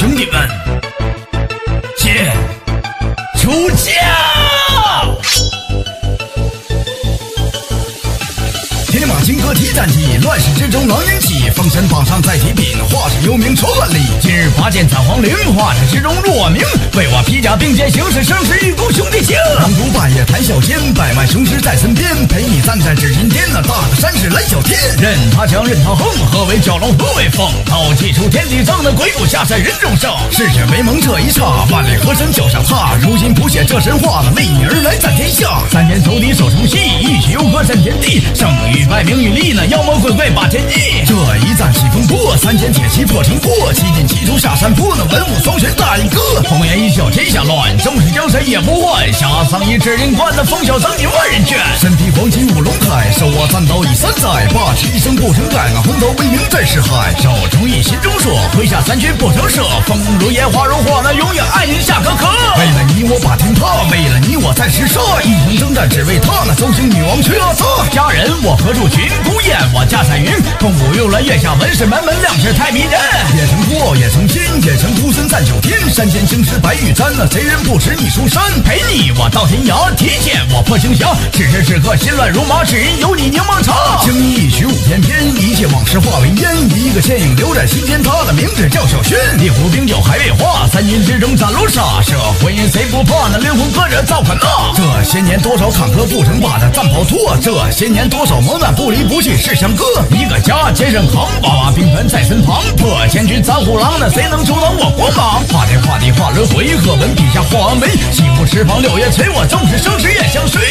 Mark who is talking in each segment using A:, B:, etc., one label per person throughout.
A: 兄弟们，姐，求见。行空提战机，乱世之中狼烟起，封神榜上再提笔，画师有名传万里。今日拔剑斩黄陵，画阵之中落名，为我披甲并肩行事，生死与共兄弟情。龙族半夜谈笑间，百万雄师在身边，陪你站在指阴天，那大的山势来小天。任他强任他横，何为蛟龙何为凤？刀气出天地正，那鬼谷下山人中圣。誓血为盟这一刹，万里河山脚下踏。如今谱写这神话，为你而来战天下。三千仇敌守城西，一曲幽歌震天地。胜与败，名与利，那妖魔鬼怪把天逆。这一战起风波，三千铁骑破城破，七进七出下山坡，那文武双全大一个。红颜一笑天下乱，正是江山也不换。下桑一指人冠，那风萧等你万人卷。身披黄金五龙铠，手握战刀已三载，霸气一生不成改，俺红头威名震四海。手中一心中说，麾下三军不成设，风如烟花如火，那永远爱你下可可。为了你我把天塌，为了你我战厮杀，一同征战只为他，那周星女王缺阿萨。家人我何处寻？孤雁我驾彩云，空谷幽兰月下闻，是门门亮节太迷人。也成佛也成仙，也曾孤身战九天，山间青石白玉簪，那贼人不识你出山。陪你我到天涯，提剑我破青霞，此时此刻心乱如麻，只因有你柠檬茶。轻易一曲舞翩翩，一切往事化为烟，一个倩影留在心间，他的名字叫小轩。烈火冰酒还未化，三军之中斩如沙，这婚姻谁不怕？那灵魂歌者造反呐。这些年多少坎坷不曾把那战袍脱，这些年多少磨难不离不弃是相哥。一个家肩上扛，娃娃兵团在身旁，破千军斩虎狼，那谁能阻挡我光芒？画天画地画轮回，鹤纹笔下画完眉，西湖十方六月催，我纵是生死也相随。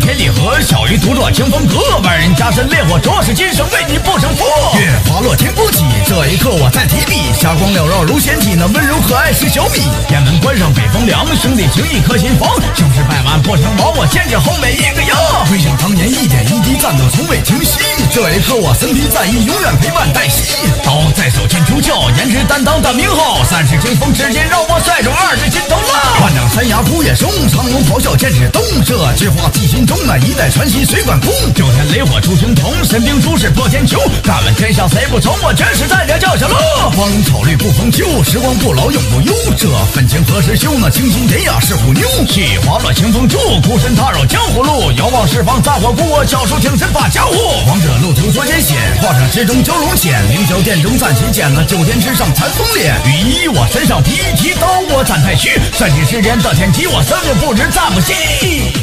A: 天地合，小鱼独坐清风阁，万人加身烈火灼，是今生为你不成佛。月华落天波起，这一刻我在提笔，霞光缭绕如仙气，那温柔可爱是小米。雁门关上北风凉，兄弟情义可心房，雄师百万不成王，我坚持后每一个羊。回想当年一点一滴战斗从未停息，这一刻我身披战衣，永远陪伴黛西。刀在手，剑出鞘，颜值担当的名号，三尺清风，直接让我率中二十金头浪。万丈山崖枯叶松，苍龙咆哮剑指东，这句话记心中，那一代传奇谁管控？九天雷火出青铜，神兵出世破天穹，敢问天下谁不从？我真是在这叫小乐。芳草绿不逢秋，时光不老永不忧，这份情何时休？那清新典雅是虎妞，气滑落清风柱，孤身踏入江湖路，遥望四方战火孤，我教书挺身把家护。王者路途多艰险，画上之中蛟龙潜，凌霄殿中战旗剑，那九天之上残风脸。雨衣我身上披，提刀我斩太虚，算计世间的天机，我生命不止战不信。